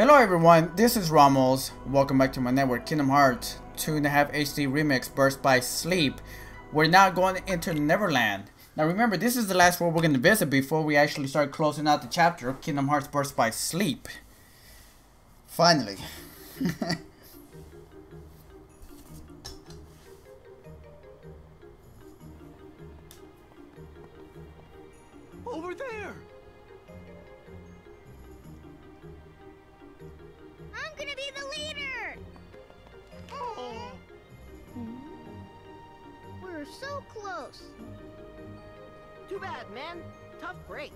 Hello everyone, this is Ramos. Welcome back to my network, Kingdom Hearts 2.5 HD Remix Birth by Sleep. We're now going into Neverland. Now remember, this is the last world we're going to visit before we actually start closing out the chapter of Kingdom Hearts Birth by Sleep. Finally. so close. Too bad, man. Tough break.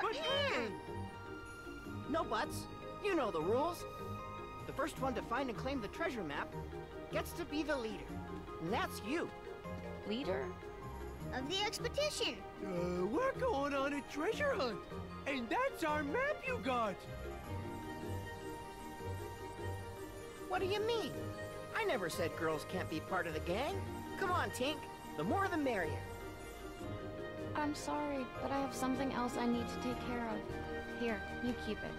But hey! No buts. You know the rules. The first one to find and claim the treasure map gets to be the leader. And that's you. Leader? Of the expedition. Uh, we're going on a treasure hunt! And that's our map you got! What do you mean? I never said girls can't be part of the gang. Come on, Tink. The more the merrier. I'm sorry, but I have something else I need to take care of. Here, you keep it.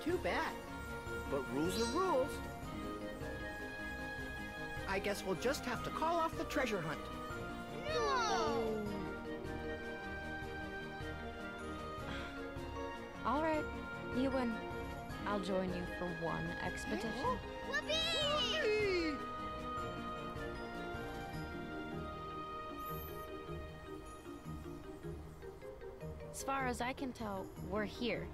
Too bad. But rules are rules. I guess we'll just have to call off the treasure hunt. No! All right, you win. I'll join you for one expedition. Whoopee! Far as I can tell, we're here.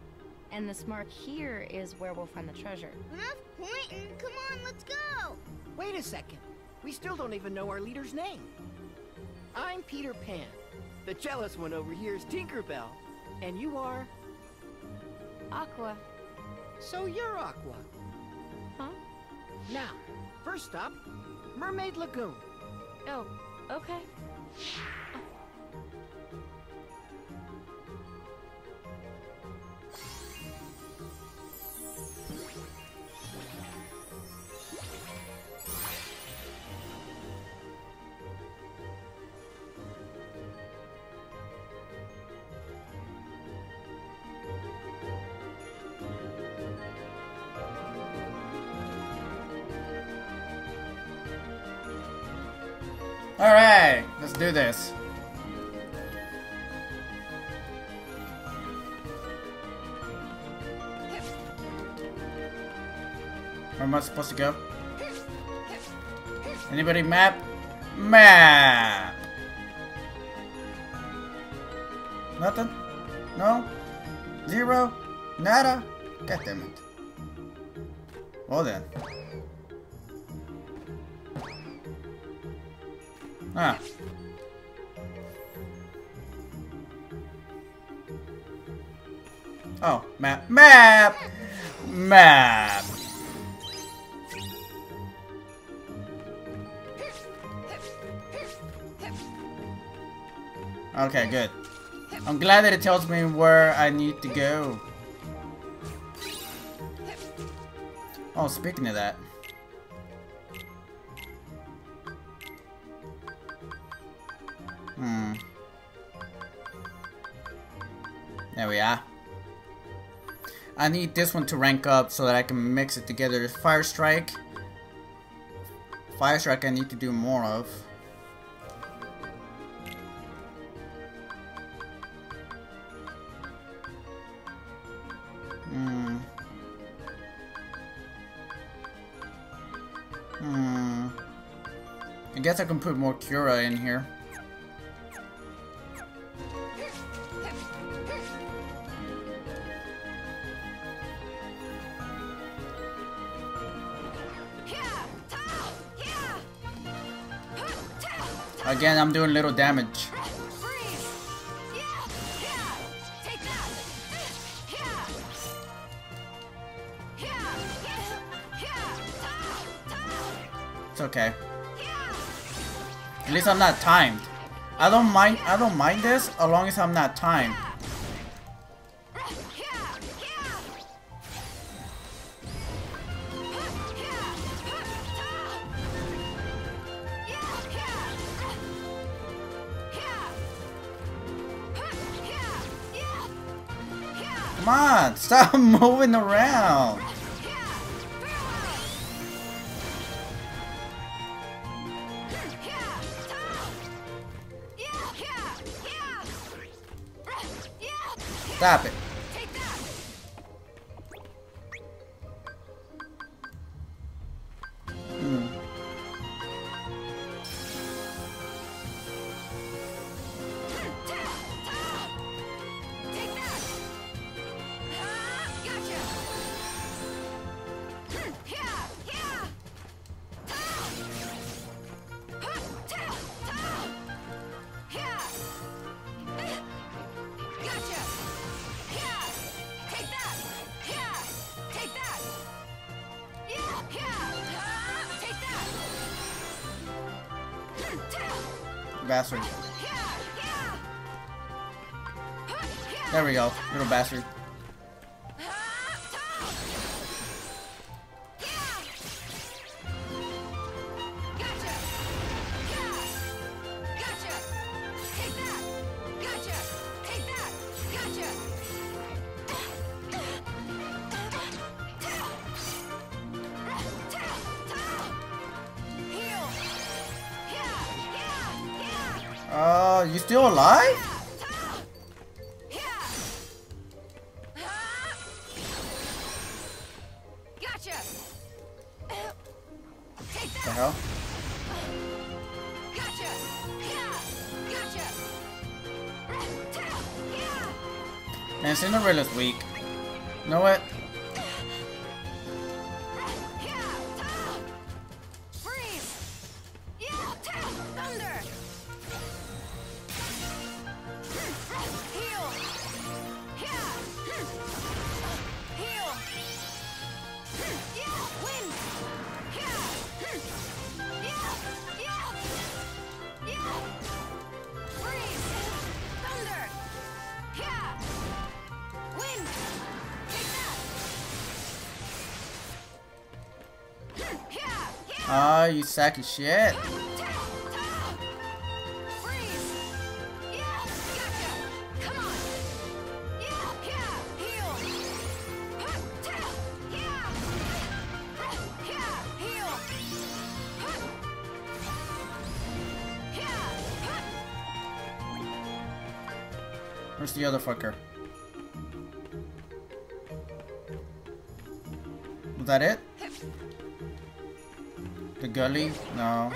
And this mark here is where we'll find the treasure. Enough pointing. Come on, let's go. Wait a second. We still don't even know our leader's name. I'm Peter Pan. The jealous one over here is Tinkerbell. And you are... Aqua, So you're Aqua. huh? Now, first stop, Mermaid Lagoon. Oh, okay. Do this. Where am I supposed to go? Anybody map? Map! Nothing? No? Zero? Nada? God damn it. Well then. Ah. Oh, map. Map! Map! Okay, good. I'm glad that it tells me where I need to go. Oh, speaking of that. Hmm. There we are. I need this one to rank up so that I can mix it together. Fire Strike. Fire Strike I need to do more of. Hmm. Hmm. I guess I can put more Cura in here. Again, I'm doing little damage. It's okay. At least I'm not timed. I don't mind I don't mind this as long as I'm not timed. Stop moving around. Stop it. Bastard. There we go, little bastard. Yeah, you Huh. Yeah, huh. Where's the other fucker? Was that it? Gully? No.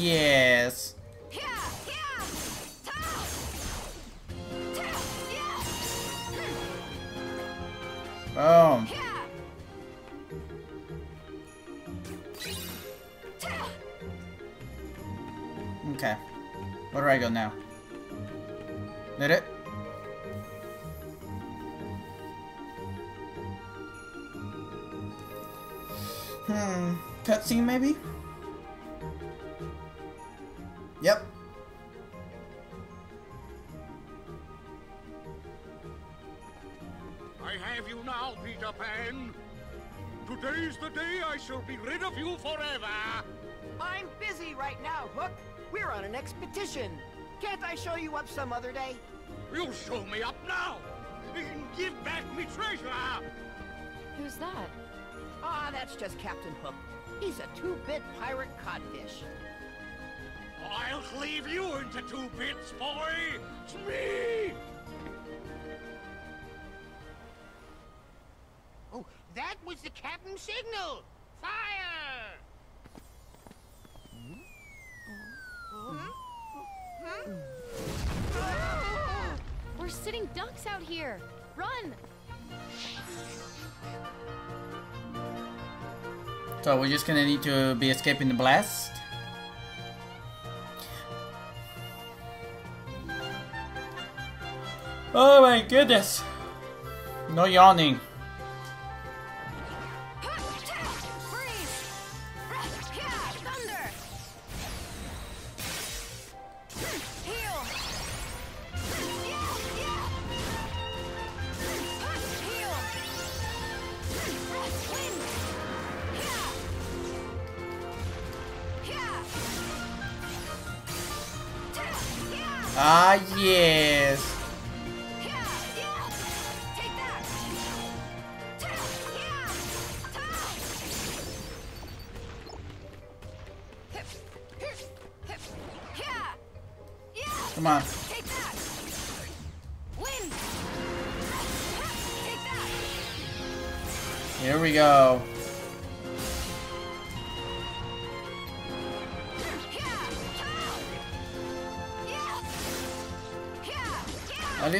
Yes. Boom. Okay. Where do I go now? Did it? Hmm. Cutscene maybe? Today's the day I shall be rid of you forever. I'm busy right now, Hook. We're on an expedition. Can't I show you up some other day? You'll show me up now. And give back me treasure. Who's that? Ah, that's just Captain Hook. He's a two-bit pirate codfish. I'll cleave you into two bits, boy. It's me. That was the captain's signal! Fire! We're sitting ducks out here! Run! So we're just gonna need to be escaping the blast. Oh my goodness! No yawning.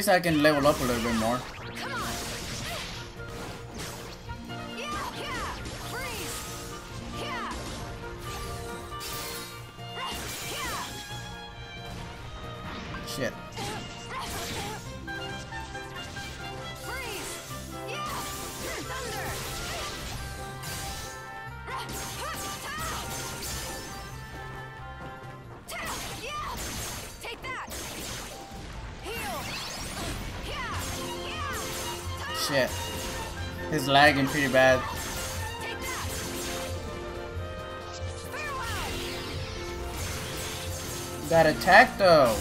Least I can level up a little bit more. Shit. He's lagging pretty bad. Take that! Farewell! That attack though.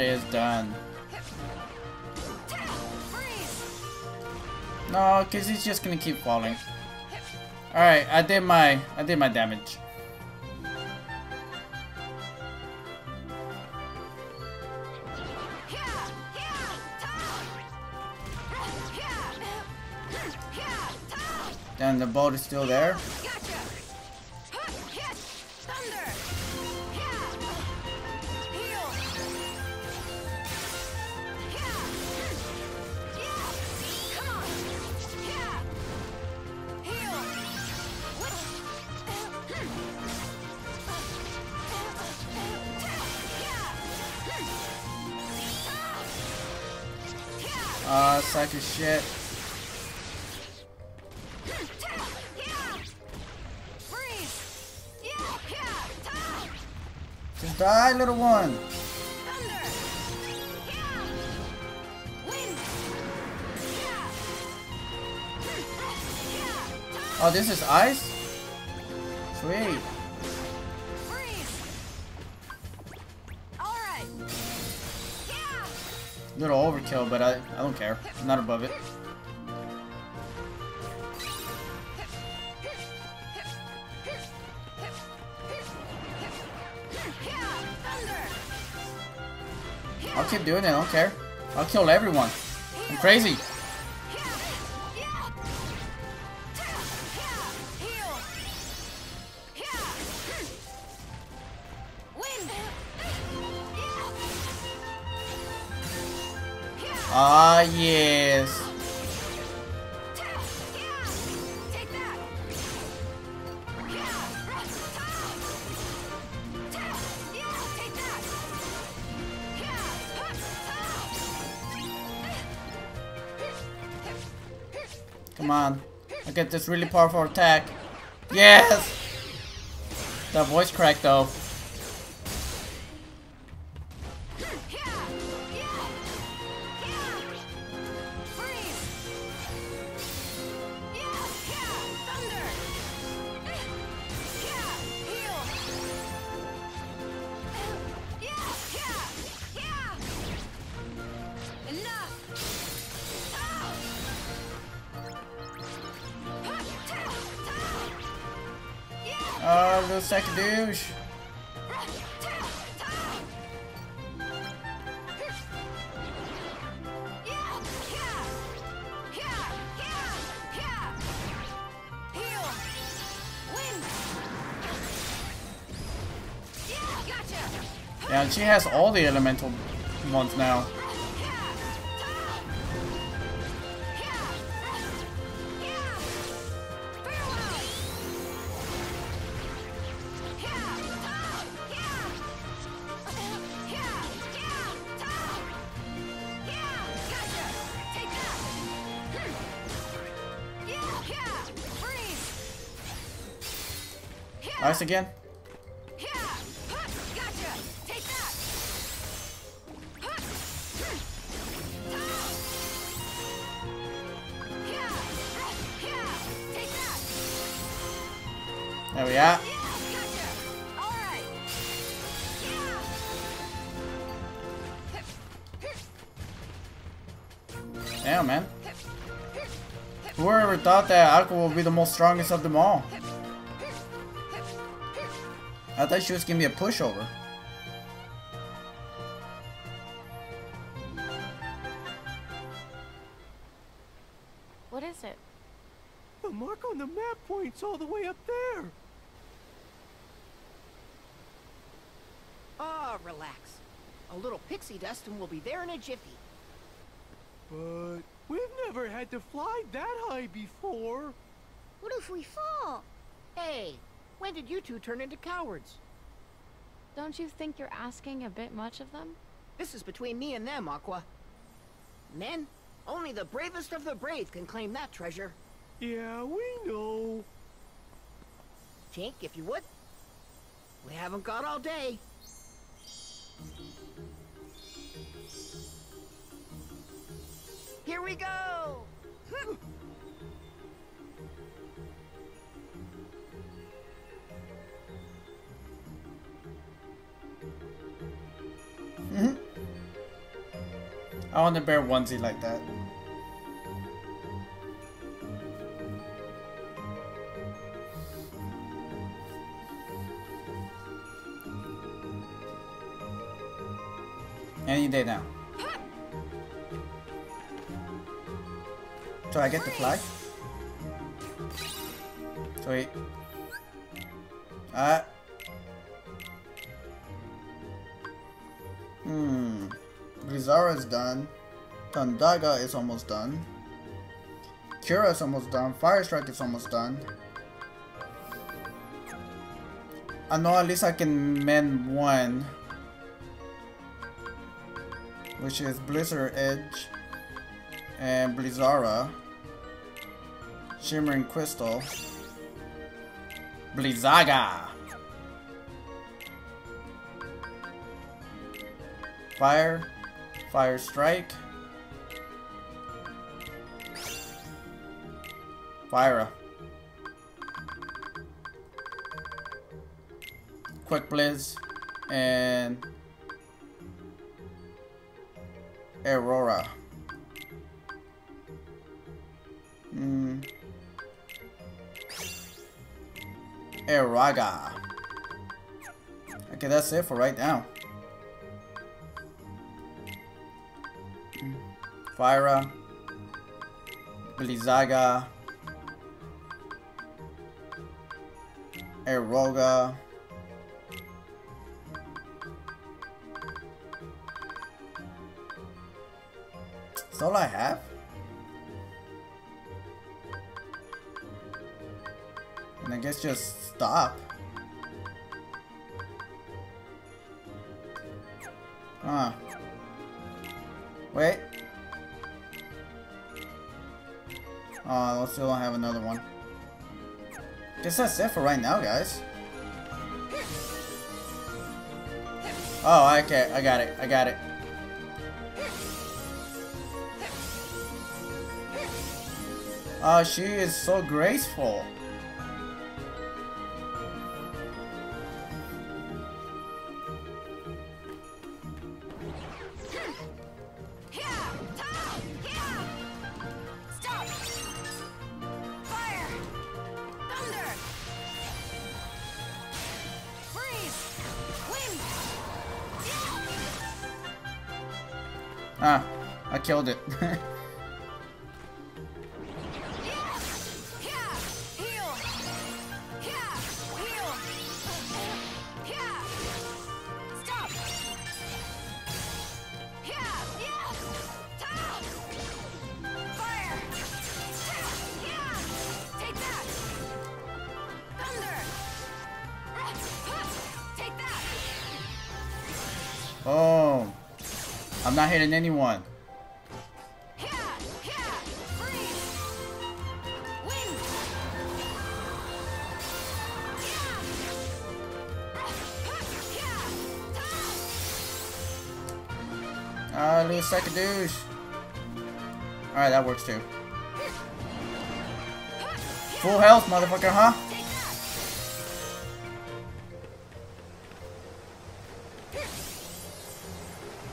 That is done. No, cause he's just gonna keep falling. Alright, I did my I did my damage. Then the boat is still there. Uh, sack of shit. Just die, little one. Oh, this is ice? Sweet. Little overkill, but I, I don't care. I'm not above it. I'll keep doing it, I don't care. I'll kill everyone. I'm crazy. Yes. Come on. I get this really powerful attack. Yes! That voice crack though. All the elemental ones now. Ice again. There we are. Damn, man. Whoever thought that Aqua would be the most strongest of them all? I thought she was giving me a pushover. And we'll be there in a jiffy. But we've never had to fly that high before. What if we fall? Hey, when did you two turn into cowards? Don't you think you're asking a bit much of them? This is between me and them, Aqua. Men, only the bravest of the brave can claim that treasure. Yeah, we know. Tink, if you would. We haven't got all day. Here we go! I want to bear onesie like that. I get the flag? Sweet. Uh. Hmm. Blizzara is done. Thundaga is almost done. Cura is almost done. Fire Strike is almost done. I know at least I can mend one. Which is Blizzard Edge and Blizzara. Shimmering Crystal. Blizzaga! Fire. Fire Strike. Fire. Quick Blizz. And Aurora. Aeroga. Okay, that's it for right now. Fira, Blizzaga, Aeroga, That's all I have? And I guess just stop. Huh. Wait. Oh, I still don't have another one. Guess that's it for right now, guys. Oh, okay. I got it. I got it. Oh, she is so graceful. Killed it. oh. I'm not hitting anyone. Lose second douche. Alright, that works too. Full health, motherfucker, huh?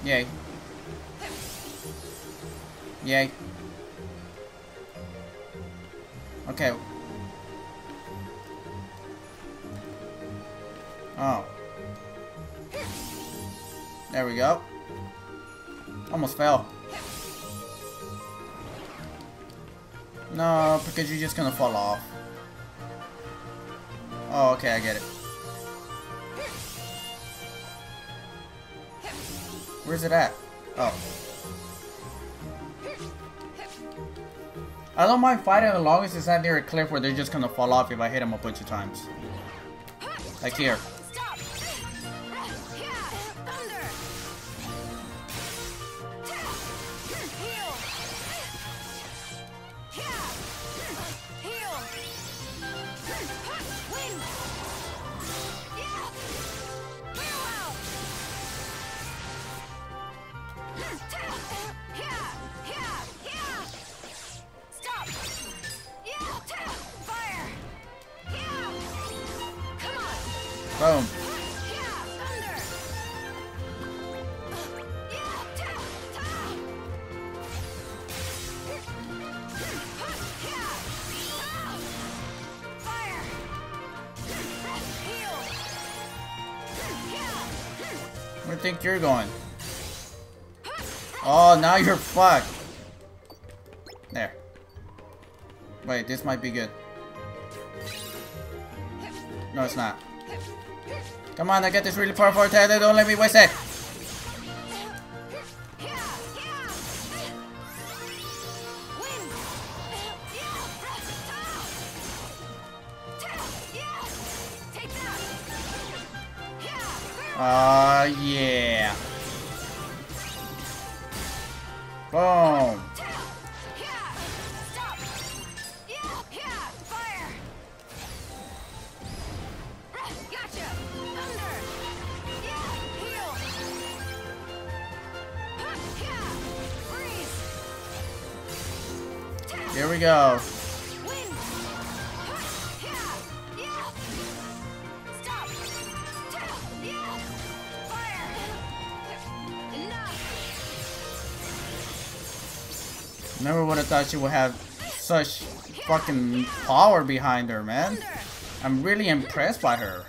Yay. Yay. Okay. Fell. No, because you're just gonna fall off. Oh, okay, I get it. Where's it at? Oh. I don't mind fighting as long as it's not near a cliff where they're just gonna fall off if I hit them a bunch of times. Like here. Boom. Where do you think you're going? Oh, now you're fucked. There. Wait, this might be good. No, it's not. Come on, I get this really powerful attack. Don't let me waste it. Here we go. Never would have thought she would have such fucking power behind her, man. I'm really impressed by her.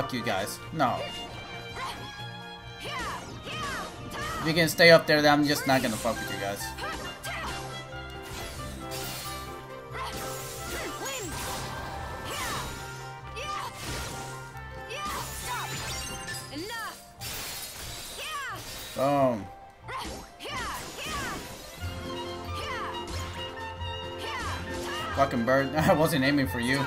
Fuck you guys. No. You can stay up there, I'm just not gonna fuck with you guys. Boom. Fucking bird. I wasn't aiming for you.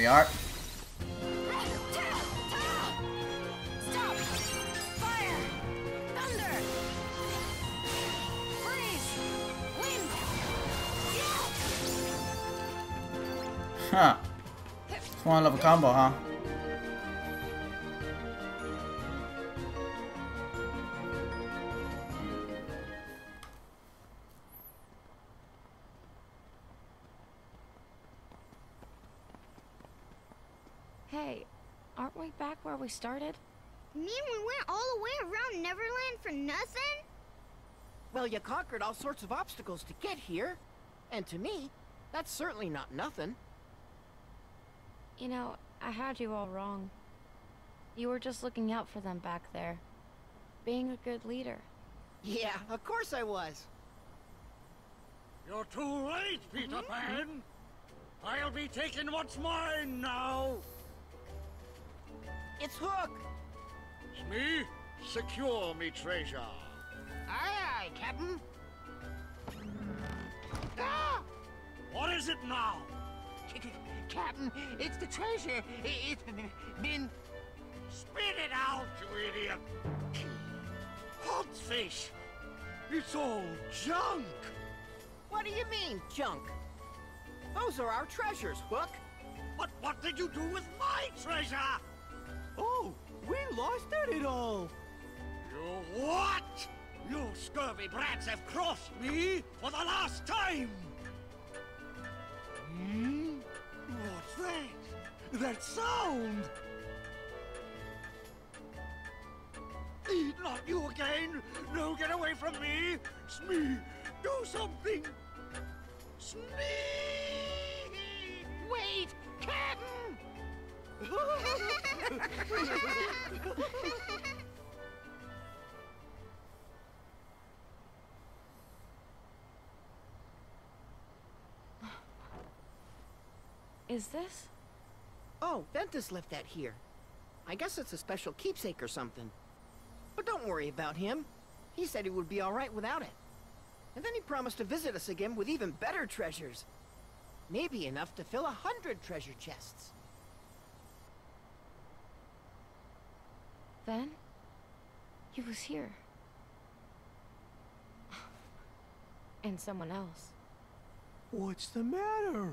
we are. Huh. It's one level combo, huh? Conquered all sorts of obstacles to get here. And to me, that's certainly not nothing. You know, I had you all wrong. You were just looking out for them back there. Being a good leader. Yeah, of course I was. You're too late, Peter mm-hmm. Pan. I'll be taking what's mine now. It's Hook! Smee? secure me treasure. Aye, aye, Captain. Ah! What is it now? Captain, it's the treasure. It's been... Spit it out, you idiot! Hot fish! It's all junk! What do you mean, junk? Those are our treasures, Hook. But what did you do with my treasure? Oh, we lost it all. You what? You scurvy brats have crossed me for the last time! Hmm? What's that? That sound! Not you again! No, get away from me! Smee, do something! Smee! Wait, Captain! Is this? Oh, Ventus left that here. I guess it's a special keepsake or something. But don't worry about him. He said he would be alright without it. And then he promised to visit us again with even better treasures. Maybe enough to fill a hundred treasure chests. Then? He was here. And someone else. What's the matter?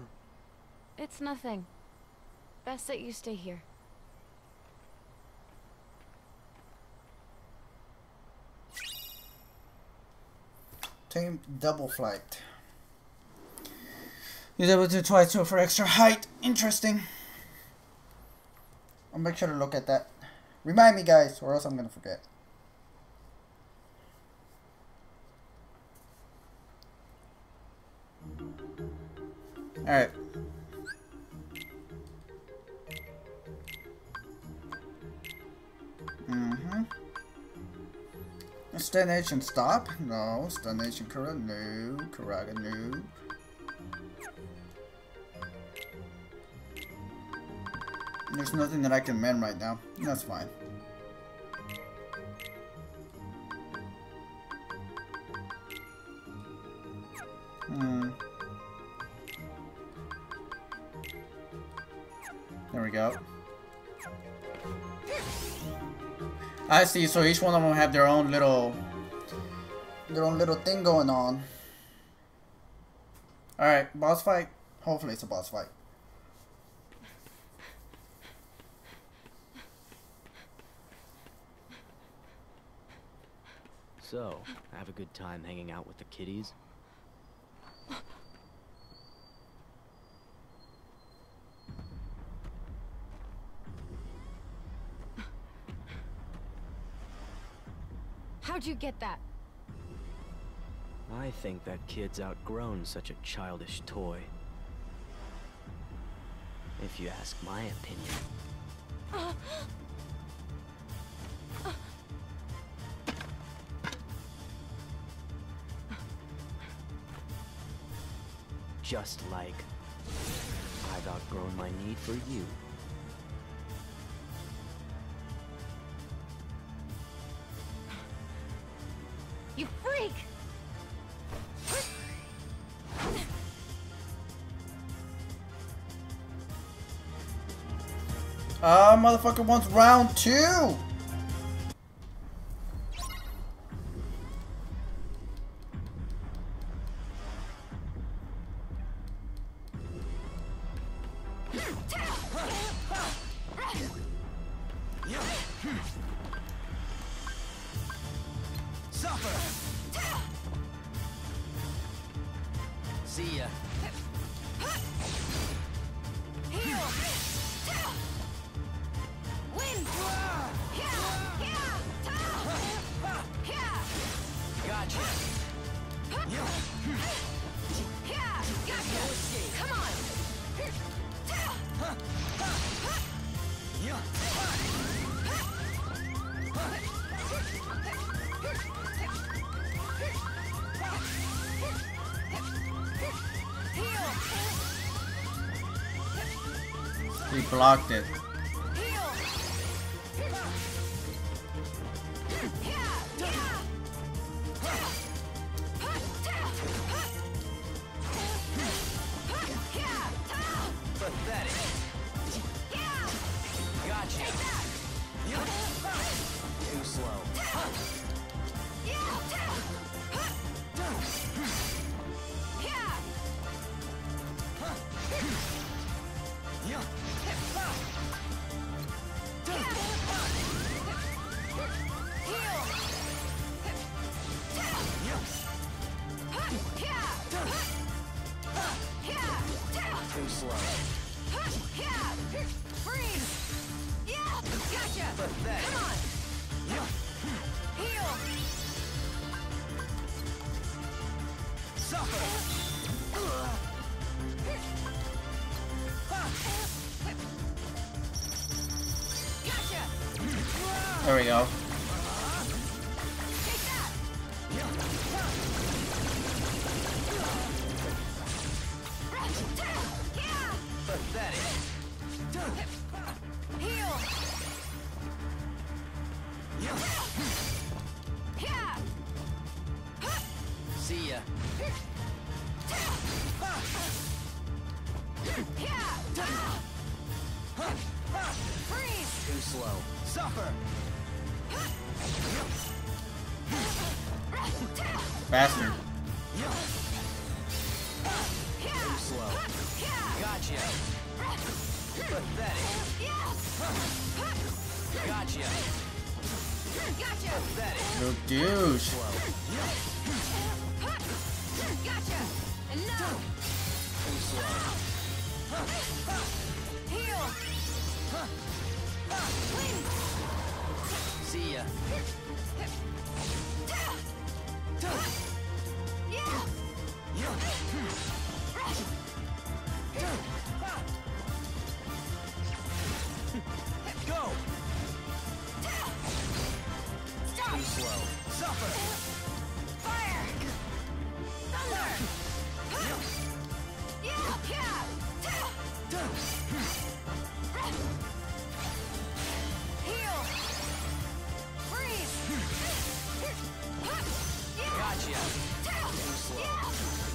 It's nothing. Best that you stay here. Team double flight. Use able to twice two for extra height. Interesting. I'll make sure to look at that. Remind me, guys, or else I'm gonna forget. Alright. Stagnation stop? No. Stagnation Cura? No. Curaga? No. There's nothing that I can mend right now. That's fine. I see, so each one of them have their own little their own little thing going on. Alright, boss fight. Hopefully it's a boss fight. So, have a good time hanging out with the kiddies? How'd you get that? I think that kid's outgrown such a childish toy. If you ask my opinion. Just like I've outgrown my need for you. Motherfucker wants round two! He blocked it.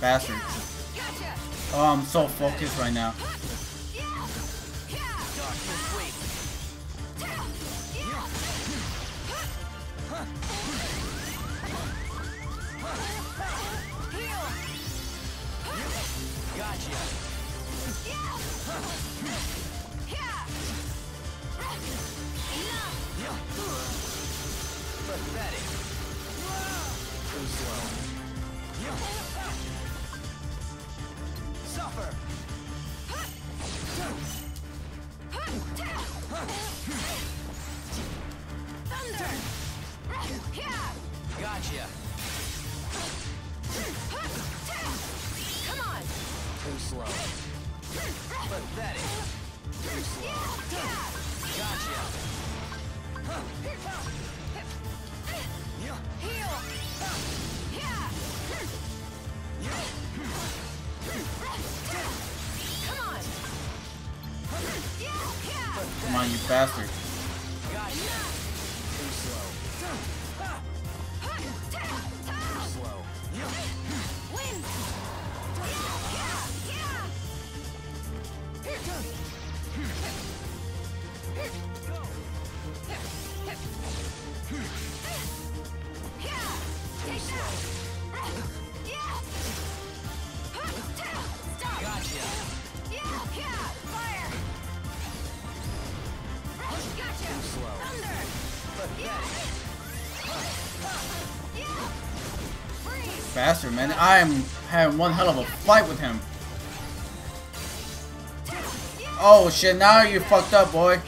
Oh, I'm um, so focused right now. bastard, man. I am having one hell of a fight with him. Oh shit, now you fucked up, boy.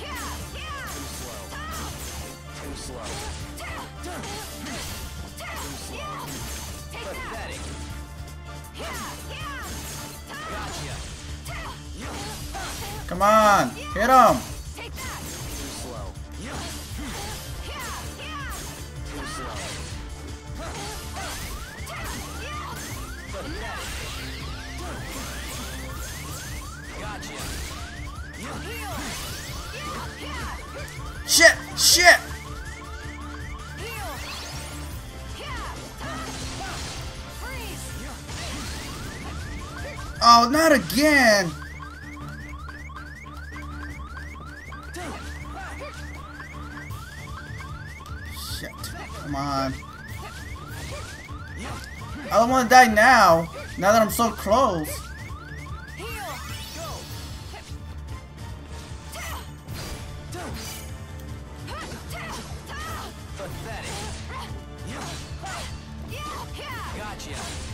Fuck,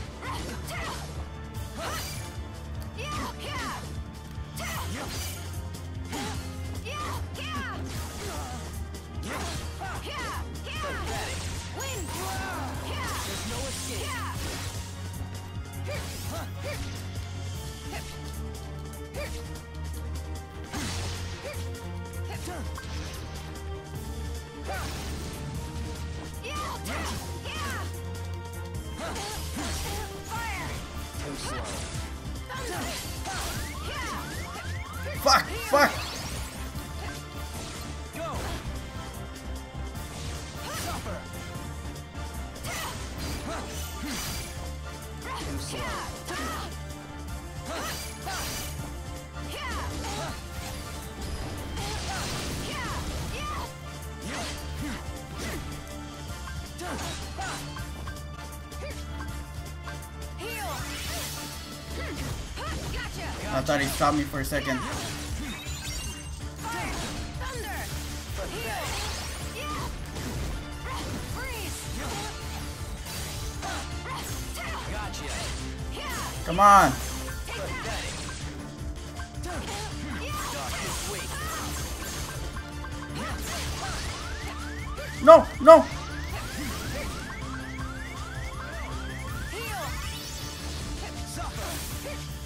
I thought he stopped me for a second. Come on. No, no.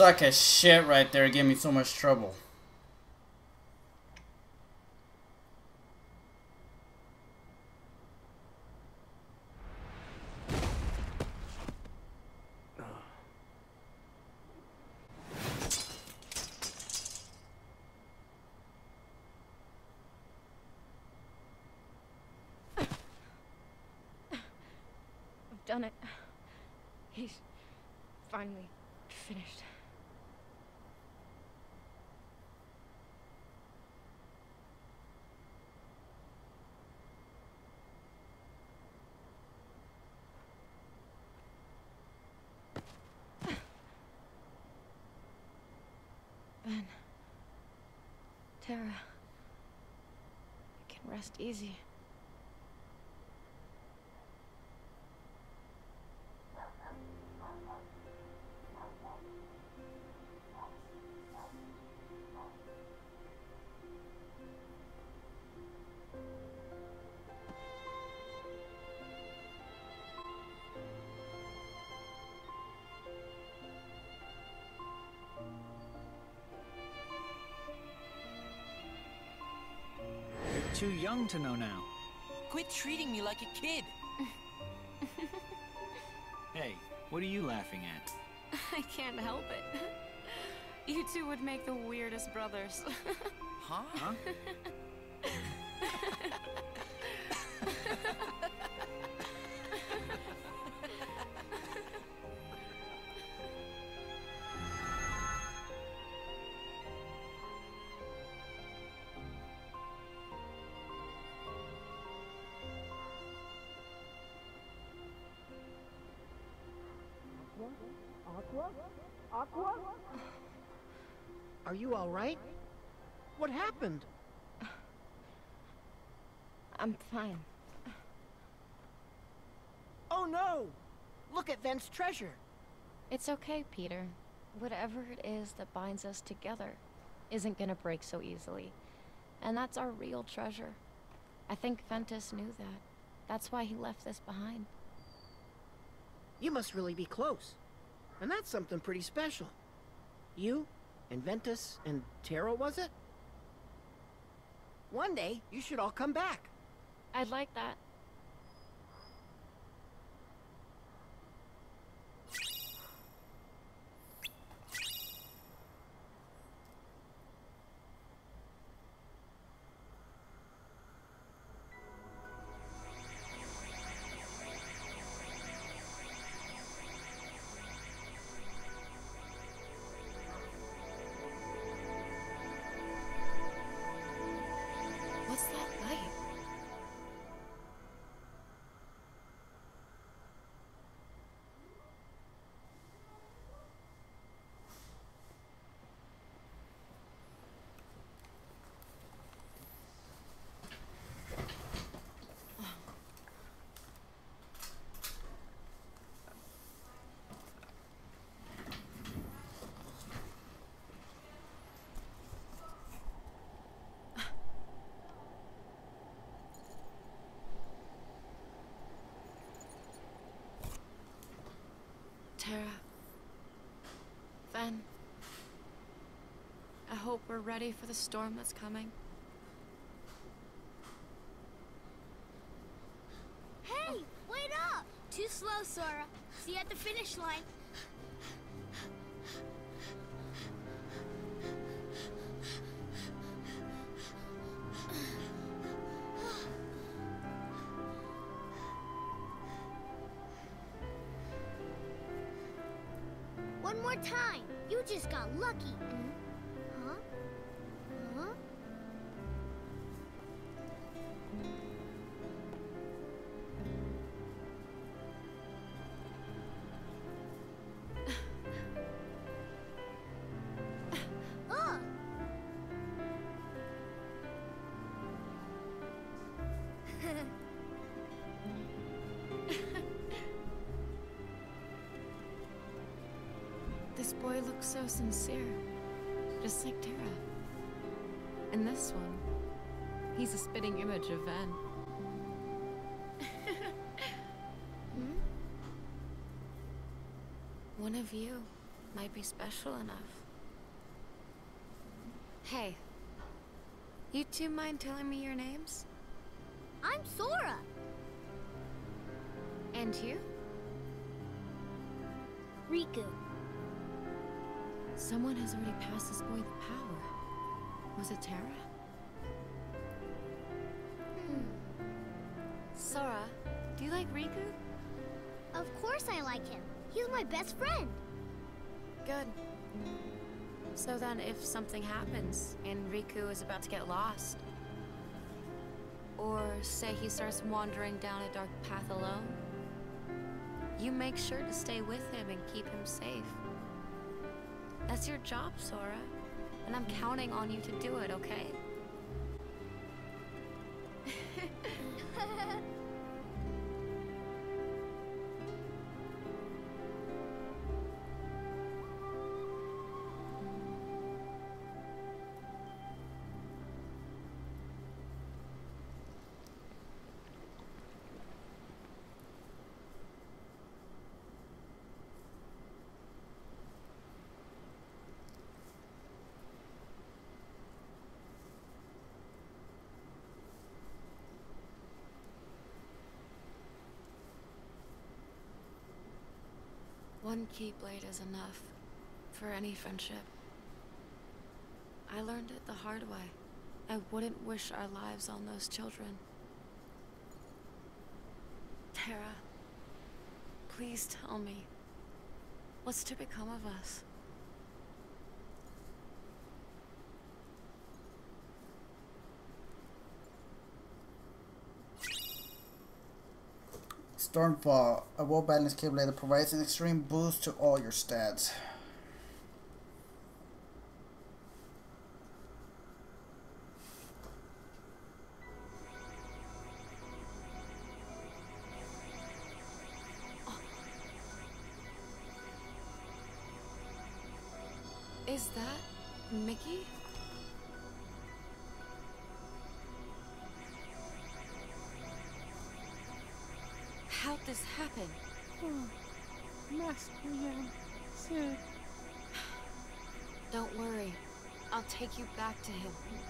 suck as shit right there. It gave me so much trouble. I've done it. He's finally finished. Ven. Terra. I can rest easy. Too young to know now. Quit treating me like a kid. Hey, what are you laughing at? I can't help it. You two would make the weirdest brothers. Huh? All right? What happened? I'm fine. Oh no! Look at Ven's treasure. It's okay, Peter. Whatever it is that binds us together isn't gonna break so easily. And that's our real treasure. I think Ventus knew that. That's why he left this behind. You must really be close. And that's something pretty special. You, and Ventus, and Terra, was it? One day, you should all come back. I'd like that. Terra. Ven. I hope we're ready for the storm that's coming. Hey, wait up! Too slow, Sora. See you at the finish line. Time. You just got lucky. Boy looks so sincere. Just like Terra. And this one, he's a spitting image of Ven. Hmm? One of you might be special enough. Hey, you two mind telling me your names? I'm Sora. And you? Riku. Someone has already passed this boy the power. Was it Terra? Hmm. Sora, do you like Riku? Of course I like him. He's my best friend. Good. So then, if something happens and Riku is about to get lost, or say he starts wandering down a dark path alone, you make sure to stay with him and keep him safe. That's your job, Sora. And I'm counting on you to do it, okay? Keyblade is enough for any friendship. I learned it the hard way. I wouldn't wish our lives on those children. Terra, please tell me, what's to become of us? Stormfall, a well-balanced Keyblade that provides an extreme boost to all your stats. Take you back to him.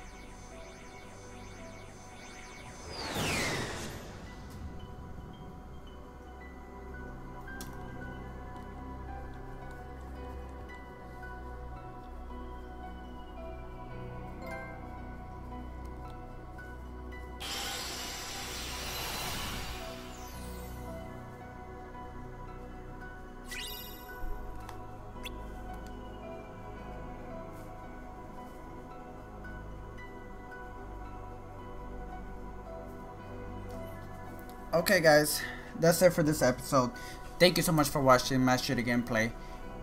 Okay, guys, that's it for this episode. Thank you so much for watching my the Gameplay,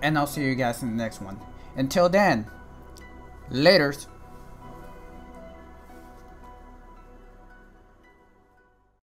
and I'll see you guys in the next one. Until then, laters.